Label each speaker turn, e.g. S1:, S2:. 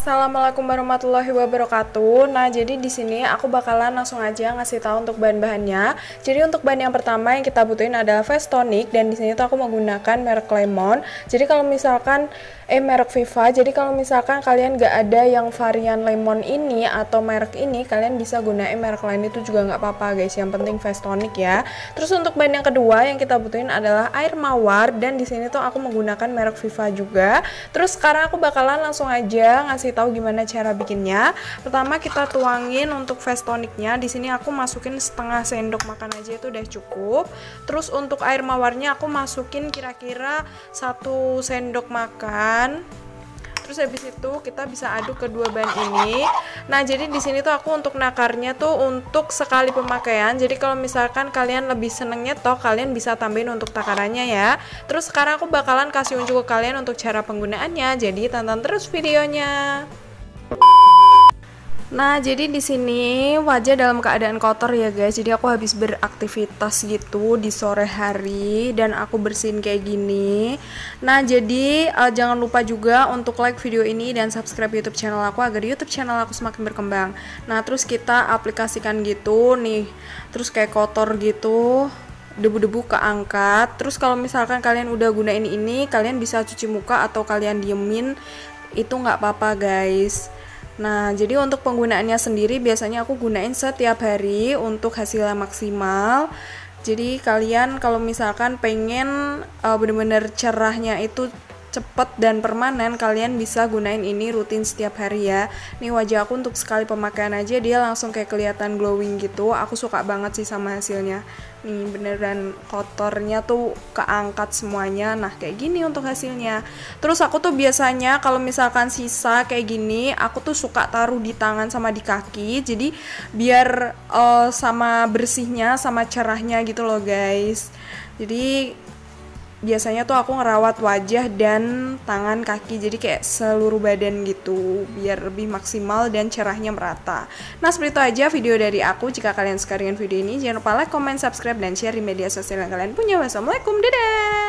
S1: Assalamualaikum warahmatullahi wabarakatuh. Nah, jadi di sini aku bakalan langsung aja ngasih tahu untuk bahan-bahannya. Jadi untuk bahan yang pertama yang kita butuhin adalah face tonic dan di sini tuh aku menggunakan merek Lemon. Jadi kalau misalkan eh merek Viva. Jadi kalau misalkan kalian gak ada yang varian lemon ini atau merek ini, kalian bisa gunain merek lain itu juga nggak apa-apa guys. Yang penting face tonic ya. Terus untuk bahan yang kedua yang kita butuhin adalah air mawar dan di sini tuh aku menggunakan merek Viva juga. Terus sekarang aku bakalan langsung aja ngasih tahu gimana cara bikinnya. Pertama kita tuangin untuk face tonicnya. Di sini aku masukin setengah sendok makan aja itu udah cukup. Terus untuk air mawarnya aku masukin kira-kira satu sendok makan terus habis itu kita bisa aduk kedua bahan ini. Nah jadi di sini tuh aku untuk nakarnya tuh untuk sekali pemakaian. Jadi kalau misalkan kalian lebih senengnya toh kalian bisa tambahin untuk takarannya ya. Terus sekarang aku bakalan kasih unjuk ke kalian untuk cara penggunaannya. Jadi tonton terus videonya Nah, jadi di sini wajah dalam keadaan kotor ya guys. Jadi aku habis beraktivitas gitu di sore hari dan aku bersihin kayak gini. Nah, jadi uh, jangan lupa juga untuk like video ini dan subscribe YouTube channel aku agar YouTube channel aku semakin berkembang. Nah, terus kita aplikasikan gitu nih. Terus kayak kotor gitu debu-debu keangkat terus kalau misalkan kalian udah gunain ini kalian bisa cuci muka atau kalian diemin itu nggak apa-apa guys Nah, jadi untuk penggunaannya sendiri biasanya aku gunain setiap hari untuk hasilnya maksimal. Jadi kalian kalau misalkan pengen uh, bener-bener cerahnya itu cepet dan permanen kalian bisa gunain ini rutin setiap hari ya. Nih wajah aku untuk sekali pemakaian aja dia langsung kayak kelihatan glowing gitu. Aku suka banget sih sama hasilnya. Nih beneran kotornya tuh keangkat semuanya. Nah kayak gini untuk hasilnya. Terus aku tuh biasanya kalau misalkan sisa kayak gini aku tuh suka taruh di tangan sama di kaki. Jadi biar uh, sama bersihnya sama cerahnya gitu loh guys. Jadi biasanya tuh aku ngerawat wajah dan tangan kaki jadi kayak seluruh badan gitu biar lebih maksimal dan cerahnya merata. Nah seperti itu aja video dari aku. Jika kalian suka dengan video ini jangan lupa like, comment, subscribe, dan share di media sosial yang kalian punya. Wassalamualaikum dadah